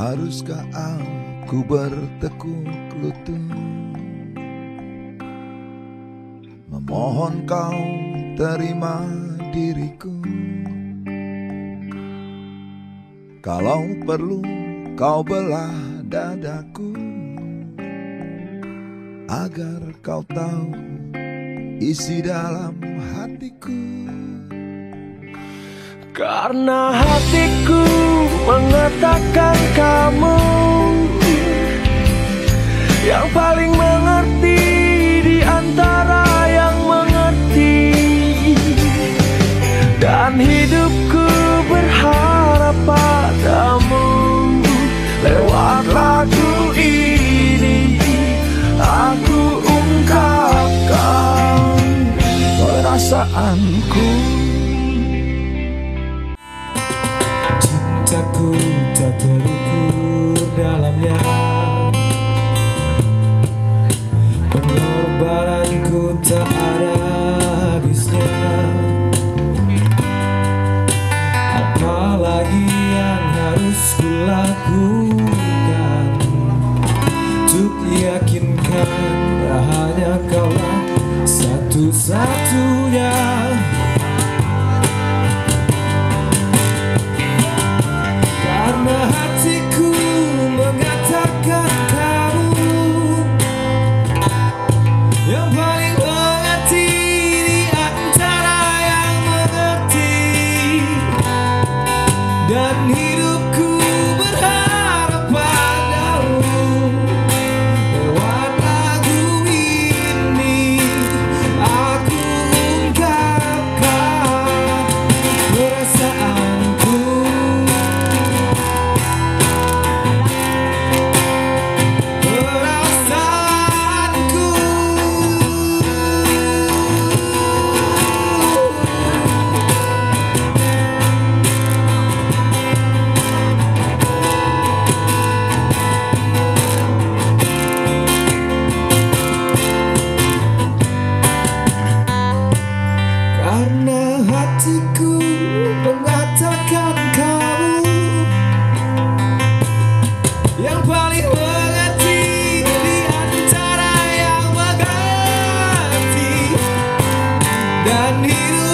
Haruskah aku bertekuk lutut? Memohon kau terima diriku. Kalau perlu kau belah dadaku Agar kau tahu isi dalam hatiku. Karena hatiku mengatakan perasaanku Cintaku tak terukur dalamnya. Pengorbananku tak ada habisnya. Apalagi yang harus kulakukan. Untuk yakinkan hanya kaulah satu-satunya Dan hidupku Karena hatiku mengatakan kamu yang paling mengerti di antara yang mengerti. Dan hidupku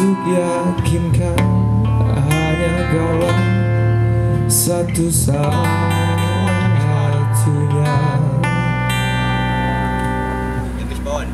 Untuk yakinkan hanya kaulah satu satunya. Bawaan.